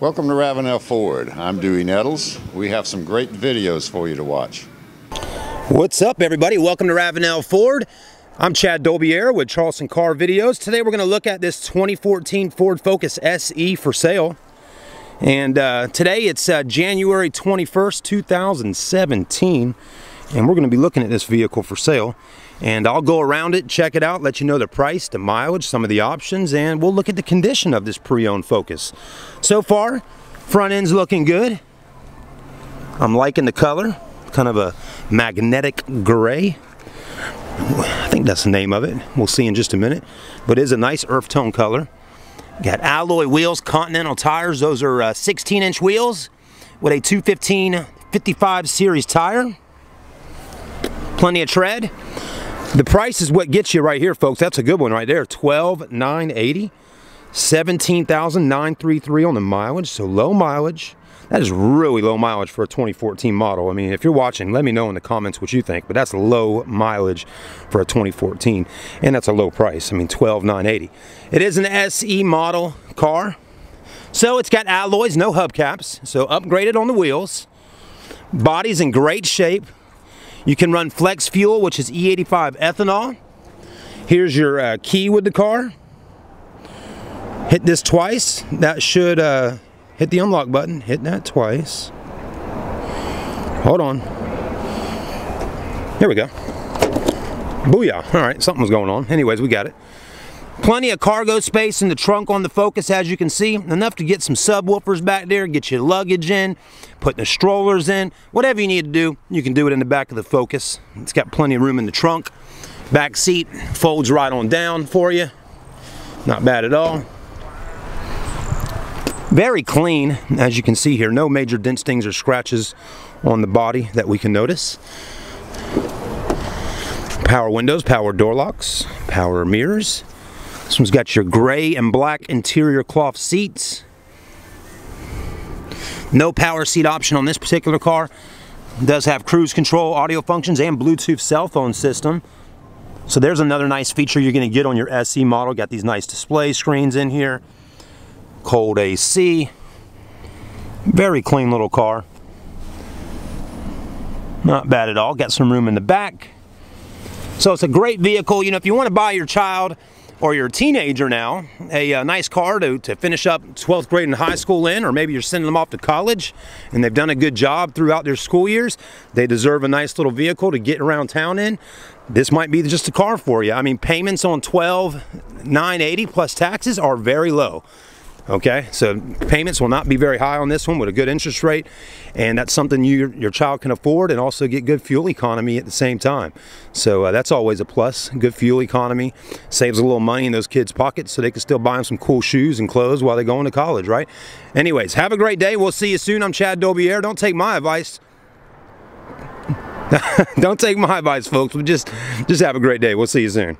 Welcome to Ravenel Ford. I'm Dewey Nettles. We have some great videos for you to watch. What's up everybody? Welcome to Ravenel Ford. I'm Chad Dolbier with Charleston Car Videos. Today we're going to look at this 2014 Ford Focus SE for sale. And uh, today it's uh, January 21st, 2017. And we're going to be looking at this vehicle for sale. And I'll go around it, check it out, let you know the price, the mileage, some of the options, and we'll look at the condition of this pre-owned Focus. So far, front end's looking good. I'm liking the color, kind of a magnetic gray. I think that's the name of it. We'll see in just a minute. But it is a nice earth tone color. Got alloy wheels, Continental tires. Those are uh, 16 inch wheels with a 215 55 series tire. Plenty of tread. The price is what gets you right here, folks. That's a good one right there. 12,980. 17,933 on the mileage, so low mileage. That is really low mileage for a 2014 model. I mean, if you're watching, let me know in the comments what you think, but that's low mileage for a 2014, and that's a low price. I mean, 12,980. It is an SE model car, so it's got alloys, no hubcaps, so upgraded on the wheels. Body's in great shape. You can run flex fuel, which is E85 ethanol. Here's your uh, key with the car. Hit this twice. That should uh, hit the unlock button. Hit that twice. Hold on. Here we go. Booyah. All right, something was going on. Anyways, we got it. Plenty of cargo space in the trunk on the Focus, as you can see. Enough to get some subwoofers back there, get your luggage in, put the strollers in. Whatever you need to do, you can do it in the back of the Focus. It's got plenty of room in the trunk. Back seat folds right on down for you. Not bad at all. Very clean, as you can see here. No major dent stings or scratches on the body that we can notice. Power windows, power door locks, power mirrors. This one's got your gray and black interior cloth seats. No power seat option on this particular car. It does have cruise control, audio functions, and Bluetooth cell phone system. So there's another nice feature you're going to get on your SE model. Got these nice display screens in here. Cold AC. Very clean little car. Not bad at all. Got some room in the back. So it's a great vehicle. You know, if you want to buy your child or you're a teenager now, a, a, uh, nice car to, to finish up 12th grade in high school in, or maybe you're sending them off to college and they've done a good job throughout their school years, they deserve a nice little vehicle to get around town in. This might be just a car for you. I mean, payments on 12, 980 plus taxes are very low okay? So payments will not be very high on this one with a good interest rate and that's something you, your child can afford and also get good fuel economy at the same time. So uh, that's always a plus good fuel economy. Saves a little money in those kids pockets so they can still buy them some cool shoes and clothes while they're going to college right? Anyways have a great day. We'll see you soon. I'm Chad Dolbier don't take my advice. Don't take my advice folks. But just just have a great day. We'll see you soon